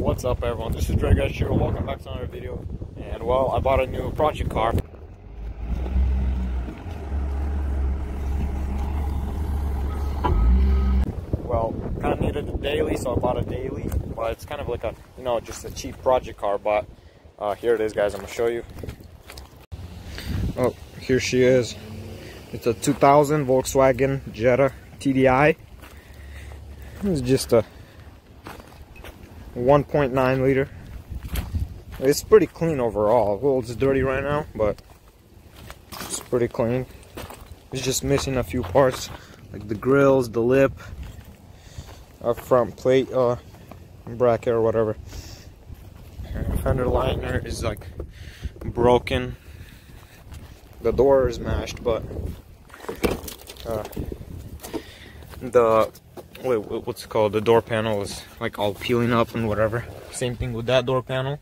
What's up everyone, this is Guys here, welcome back to another video. And well, I bought a new project car. Well, kind of needed a daily, so I bought a daily. But it's kind of like a, you know, just a cheap project car. But uh, here it is guys, I'm gonna show you. Oh, here she is. It's a 2000 Volkswagen Jetta TDI. It's just a 1.9 liter. It's pretty clean overall. Well, it's dirty right now, but it's pretty clean. It's just missing a few parts, like the grills, the lip, a front plate, uh, bracket or whatever. Fender liner is like broken. The door is mashed, but uh, the what's called the door panel is like all peeling up and whatever. Same thing with that door panel,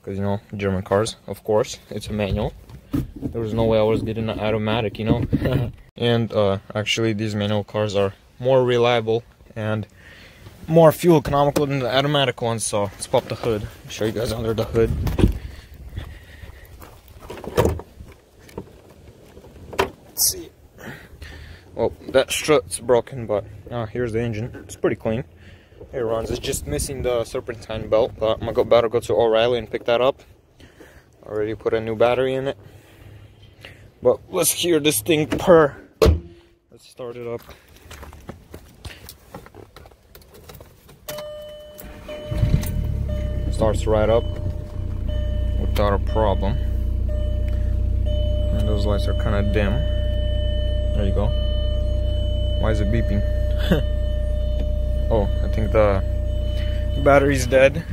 because you know German cars, of course, it's a manual. There was no way I was getting an automatic, you know. and uh, actually, these manual cars are more reliable and more fuel economical than the automatic ones. So let's pop the hood. Show you guys under the hood. Let's see. Well, that strut's broken, but uh, here's the engine. It's pretty clean. It runs. It's just missing the serpentine belt, but I'm gonna go, better go to O'Reilly and pick that up. Already put a new battery in it. But let's hear this thing purr. Let's start it up. Starts right up without a problem. And those lights are kind of dim. There you go. Why is it beeping? oh, I think the battery's dead.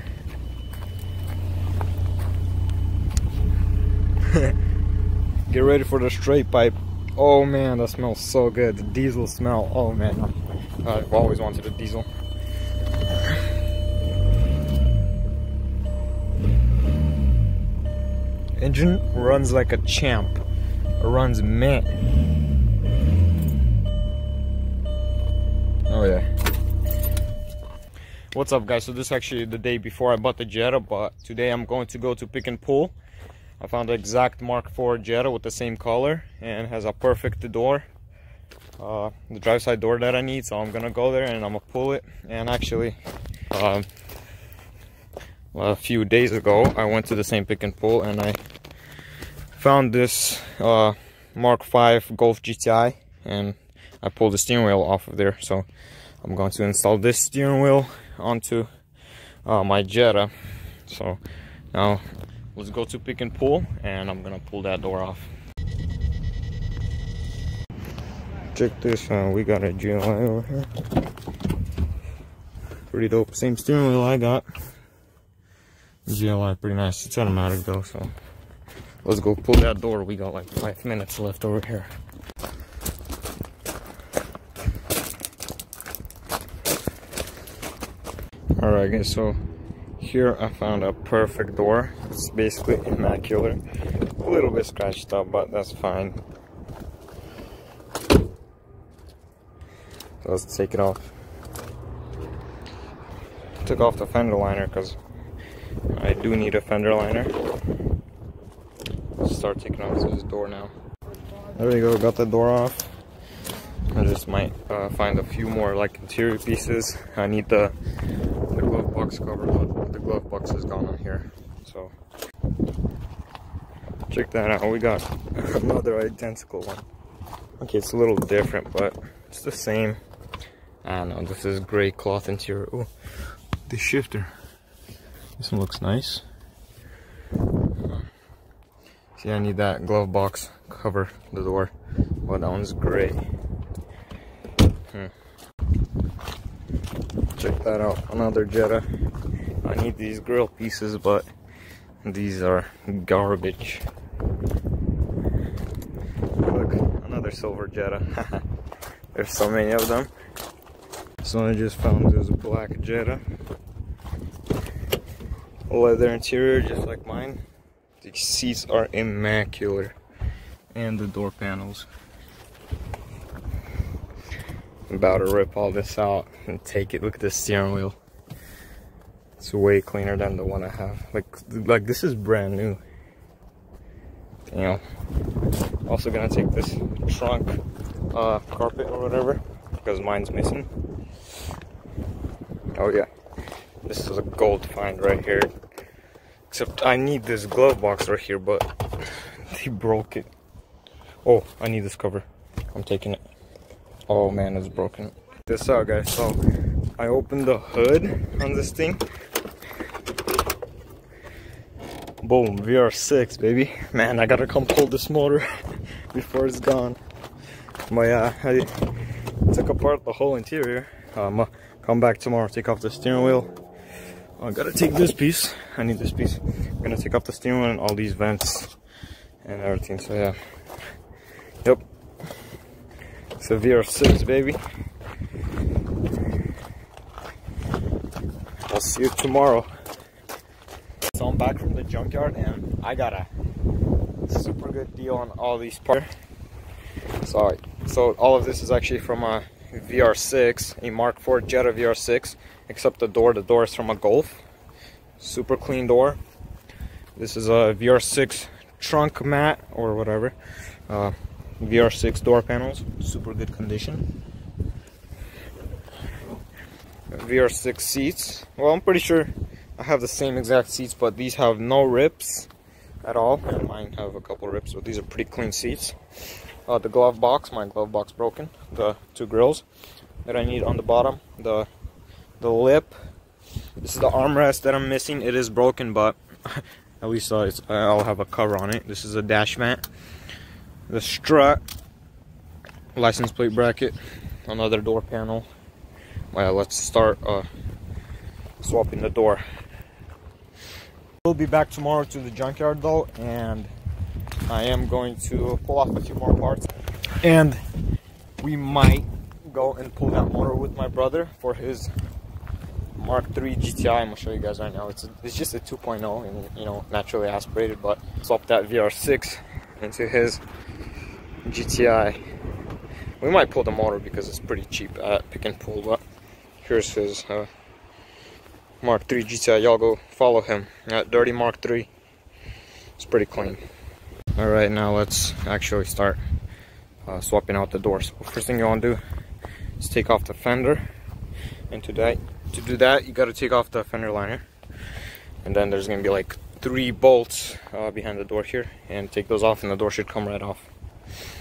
Get ready for the straight pipe. Oh man, that smells so good. The diesel smell. Oh man, uh, I've always wanted a diesel. Engine runs like a champ. runs mint. What's up guys? So this is actually the day before I bought the Jetta, but today I'm going to go to pick and pull. I found the exact Mark 4 Jetta with the same color and has a perfect door. Uh, the drive side door that I need, so I'm gonna go there and I'm gonna pull it. And actually, uh, a few days ago, I went to the same pick and pull and I found this uh, Mark 5 Golf GTI and I pulled the steering wheel off of there so I'm going to install this steering wheel onto uh, my Jetta. So now let's go to pick and pull and I'm gonna pull that door off. Check this out. We got a GLI over here. Pretty dope. Same steering wheel I got. GLI pretty nice. It's automatic though so. Let's go pull that door. We got like five minutes left over here Alright guys, so here I found a perfect door. It's basically immaculate. A little bit scratched up, but that's fine. So let's take it off. Took off the fender liner because I do need a fender liner. Let's start taking off this door now. There we go, got the door off. I just might uh, find a few more like interior pieces. I need the box cover, the glove box is gone on here. So check that out. We got another identical one. Okay, it's a little different, but it's the same. I don't know this is gray cloth interior. Oh, the shifter. This one looks nice. See, I need that glove box cover the door. Well, that one's gray. Hmm check that out another jetta i need these grill pieces but these are garbage. Look another silver jetta. There's so many of them. So i just found this black jetta. Leather interior just like mine. The seats are immaculate. And the door panels. I'm about to rip all this out and take it. Look at the steering wheel. It's way cleaner than the one I have. Like, like this is brand new. You know. Also gonna take this trunk uh, carpet or whatever because mine's missing. Oh yeah, this is a gold find right here. Except I need this glove box right here, but he broke it. Oh, I need this cover. I'm taking it. Oh man, it's broken. This out guys, so I opened the hood on this thing. Boom, VR6 baby. Man, I gotta come pull this motor before it's gone. But yeah, I took apart the whole interior. Um, come back tomorrow, take off the steering wheel. I gotta take this piece. I need this piece. I'm gonna take off the steering wheel and all these vents and everything. So yeah. Yep. It's a VR6, baby. I'll see you tomorrow. So I'm back from the junkyard and I got a super good deal on all these parts. Sorry. So all of this is actually from a VR6, a Mark IV Jetta VR6, except the door. The door is from a Golf. Super clean door. This is a VR6 trunk mat or whatever. Uh, VR6 door panels, super good condition. VR6 seats. Well, I'm pretty sure I have the same exact seats, but these have no rips at all. And mine have a couple rips, but these are pretty clean seats. Uh, the glove box, my glove box broken. The two grills that I need on the bottom. The the lip. This is the armrest that I'm missing. It is broken, but at least uh, I'll have a cover on it. This is a dash mat. The strut. License plate bracket. Another door panel. Well, let's start uh, swapping the door. We'll be back tomorrow to the junkyard though, and I am going to pull off a few more parts. And we might go and pull that motor with my brother for his Mark III GTI. I'm gonna show you guys right now. It's a, it's just a 2.0 and you know naturally aspirated, but swap that VR6 into his GTI. We might pull the motor because it's pretty cheap at pick and pull, but here's his uh, Mark III GTI. Y'all go follow him at Dirty Mark III. It's pretty clean. All right, now let's actually start uh, swapping out the doors. First thing you want to do is take off the fender. And to that, to do that, you got to take off the fender liner. And then there's gonna be like three bolts uh, behind the door here, and take those off, and the door should come right off.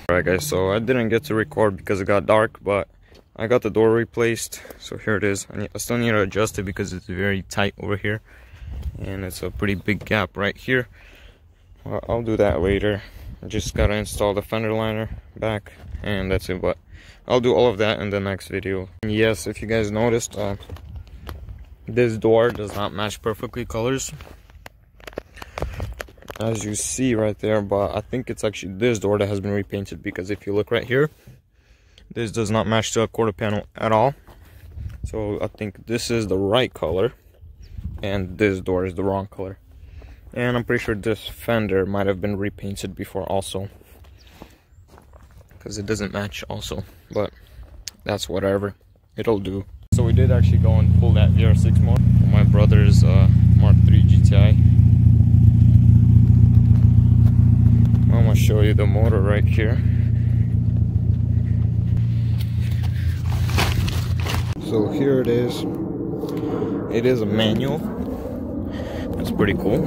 All right, guys. So I didn't get to record because it got dark, but I got the door replaced. So here it is. I, still need to adjust it because it's very tight over here, and it's a pretty big gap right here. Well, I'll do that later. I just gotta install the fender liner back and that's it but I'll do all of that in the next video. Yes, if you guys noticed, uh, this door does not match perfectly colors. As you see right there, but I think it's actually this door that has been repainted because if you look right here, this does not match the quarter panel at all. So I think this is the right color and this door is the wrong color. And I'm pretty sure this fender might have been repainted before also. Because it doesn't match also. But that's whatever. It'll do. So we did actually go and pull that VR6 motor. My brother's uh, Mark III GTI. I'm gonna show you the motor right here. So here it is. It is a manual it's pretty cool.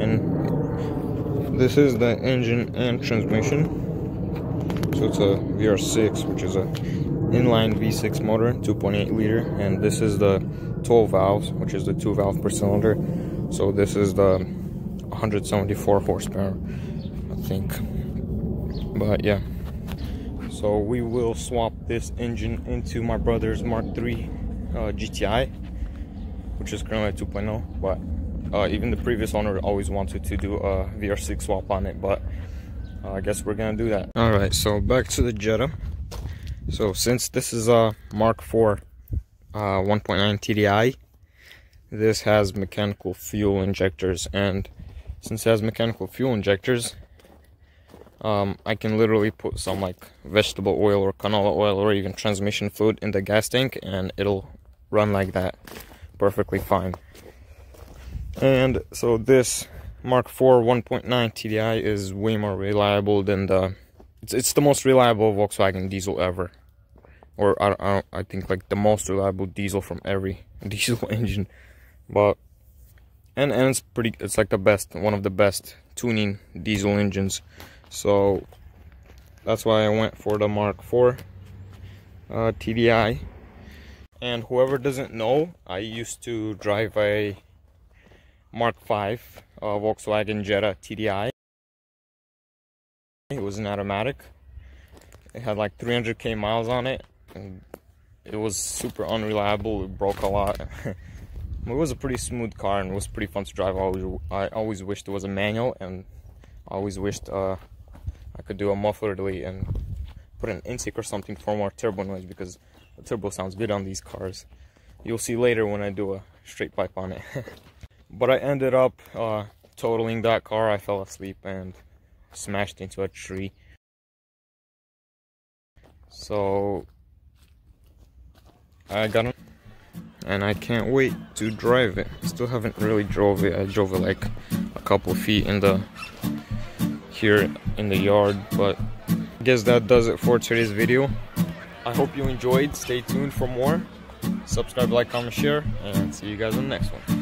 And this is the engine and transmission. So it's a VR6, which is a inline V6 motor, 2.8 liter, and this is the 12 valves, which is the two valve per cylinder. So this is the 174 horsepower, I think. But yeah. So we will swap this engine into my brother's Mark III uh, GTI, which is currently 2.0, but uh, even the previous owner always wanted to do a VR6 swap on it, but uh, I guess we're gonna do that. All right, so back to the Jetta. So since this is a Mark IV uh, 1.9 TDI, this has mechanical fuel injectors, and since it has mechanical fuel injectors, um, I can literally put some like vegetable oil or canola oil or even transmission fluid in the gas tank, and it'll run like that perfectly fine. And so this Mark IV 1.9 TDI is way more reliable than the it's, it's the most reliable Volkswagen diesel ever. Or I, I, I think like the most reliable diesel from every diesel engine. But and and it's pretty it's like the best one of the best tuning diesel engines so that's why I went for the Mark IV uh, TDI and whoever doesn't know I used to drive a Mark V uh, Volkswagen Jetta TDI it was an automatic it had like 300k miles on it and it was super unreliable. It broke a lot. it was a pretty smooth car and it was pretty fun to drive. I always, I always wished it was a manual and I always wished uh, I could do a muffler delete and put an intake or something for more turbo noise because the turbo sounds good on these cars. You'll see later when I do a straight pipe on it. but I ended up uh, totaling that car. I fell asleep and smashed into a tree. So I got it and I can't wait to drive it. Still haven't really drove it. I drove it like a couple feet in the here in the yard, but I guess that does it for today's video. I hope you enjoyed. Stay tuned for more. Subscribe, like, comment, share, and see you guys in the next one.